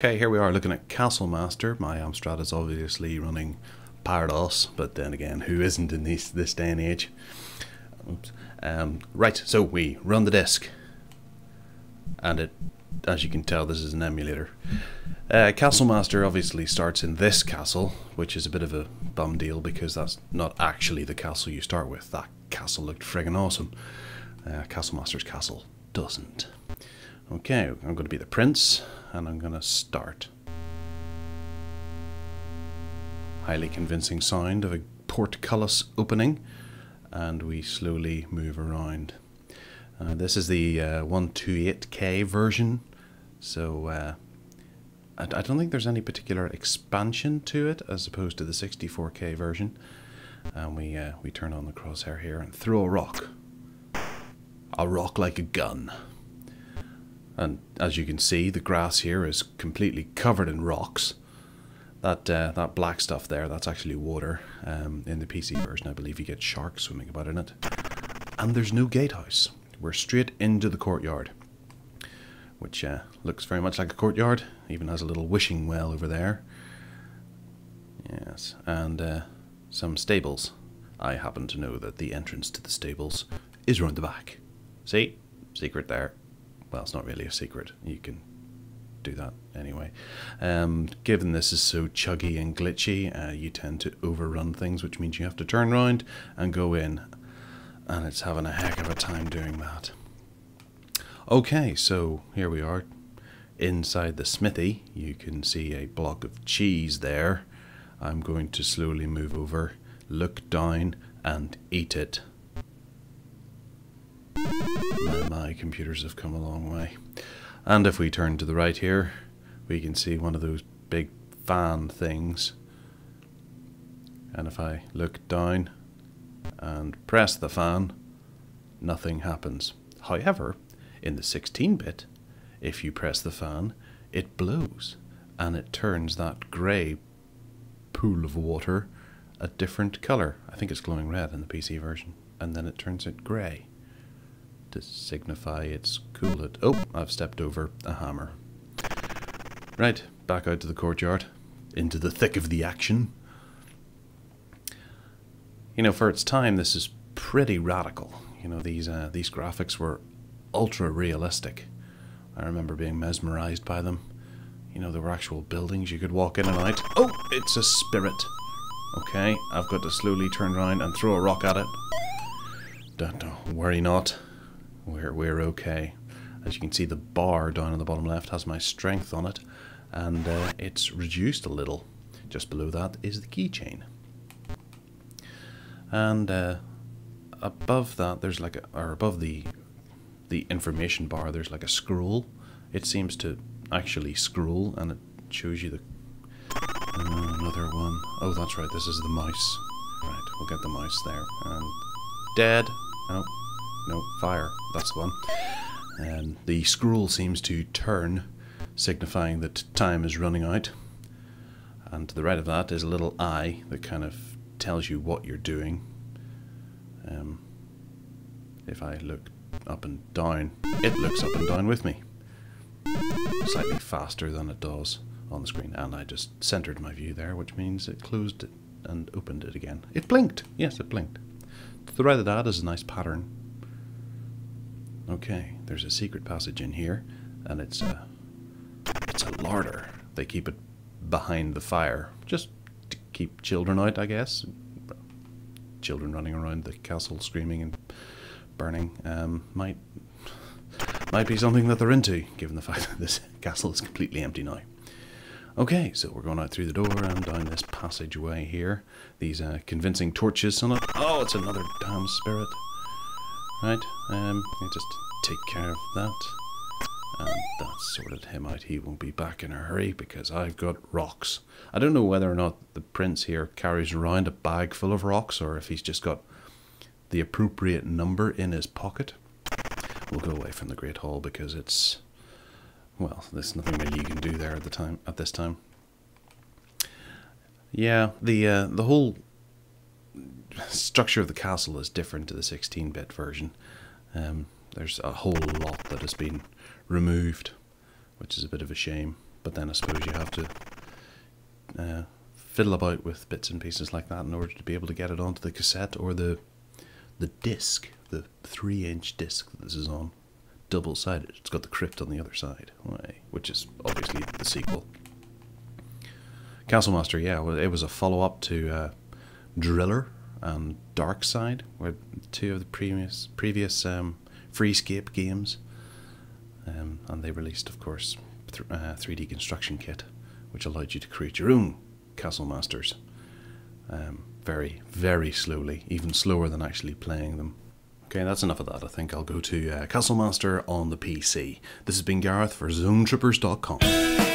Okay, here we are looking at Castle Master. My Amstrad is obviously running ParaDOS, but then again, who isn't in this, this day and age? Oops. Um, right, so we run the disk, and it, as you can tell, this is an emulator. Uh, castle Master obviously starts in this castle, which is a bit of a bum deal because that's not actually the castle you start with. That castle looked friggin' awesome. Uh, castle Master's castle doesn't. Okay, I'm going to be the prince and I'm going to start. Highly convincing sound of a portcullis opening and we slowly move around. Uh, this is the uh, 128K version, so uh, I, I, don't think there's any particular expansion to it as opposed to the 64K version. And we, uh, we turn on the crosshair here and throw a rock. A rock like a gun. And as you can see, the grass here is completely covered in rocks. That uh, that black stuff there, that's actually water. Um, in the PC version, I believe you get sharks swimming about in it. And there's no gatehouse. We're straight into the courtyard, which uh, looks very much like a courtyard. Even has a little wishing well over there. Yes, and uh, some stables. I happen to know that the entrance to the stables is round the back. See? Secret there well, it's not really a secret. You can do that anyway. Um, given this is so chuggy and glitchy, uh, you tend to overrun things, which means you have to turn around and go in. And it's having a heck of a time doing that. Okay, so here we are. Inside the smithy, you can see a block of cheese there. I'm going to slowly move over, look down, and eat it. My, my computers have come a long way. And if we turn to the right here, we can see one of those big fan things. And if I look down and press the fan, nothing happens. However, in the 16-bit, if you press the fan, it blows and it turns that grey pool of water a different colour. I think it's glowing red in the PC version. And then it turns it grey to signify it's cooled. Oh, I've stepped over a hammer. Right, back out to the courtyard, into the thick of the action. You know, for its time, this is pretty radical. You know, these uh, these graphics were ultra realistic. I remember being mesmerized by them. You know, there were actual buildings you could walk in and out. Oh, it's a spirit. Okay, I've got to slowly turn around and throw a rock at it. Don't, don't worry not we're, we're okay. As you can see, the bar down on the bottom left has my strength on it, and uh, it's reduced a little. Just below that is the keychain. And uh, above that, there's like a, or above the the information bar, there's like a scroll. It seems to actually scroll, and it shows you the uh, another one. Oh, that's right. This is the mouse. Right, we'll get the mouse there. And dead. Oh, no, fire. That's the one. And the scroll seems to turn, signifying that time is running out. And to the right of that is a little eye that kind of tells you what you're doing. Um, if I look up and down, it looks up and down with me. Slightly faster than it does on the screen. And I just centered my view there, which means it closed it and opened it again. It blinked. Yes, it blinked. To the right of that is a nice pattern Okay, there's a secret passage in here, and it's a, it's a larder. They keep it behind the fire, just to keep children out, I guess. Children running around the castle screaming and burning um, might might be something that they're into, given the fact that this castle is completely empty now. Okay, so we're going out through the door and down this passageway here. These uh, convincing torches on it. Oh, it's another damn spirit. Right, um, I just take care of that. And that's sorted him out. He won't be back in a hurry because I've got rocks. I don't know whether or not the prince here carries around a bag full of rocks or if he's just got the appropriate number in his pocket. We'll go away from the Great Hall because it's well, there's nothing really you can do there at the time at this time. Yeah, the uh, the whole structure of the castle is different to the 16-bit version. Um, there's a whole lot that has been removed, which is a bit of a shame. but then I suppose you have to uh, fiddle about with bits and pieces like that in order to be able to get it onto the cassette or the the disc, the three-inch disc that this is on, double-sided. It's got the crypt on the other side, which is obviously the sequel. Castle Master, yeah, it was a follow-up to uh, Driller and Dark Side, were two of the previous previous um, Freescape games, um, and they released, of course, th uh, 3D construction kit, which allowed you to create your own Castle Masters. Um, very, very slowly, even slower than actually playing them. Okay, that's enough of that. I think I'll go to uh, Castle Master on the PC. This has been Gareth for ZoneTrippers.com.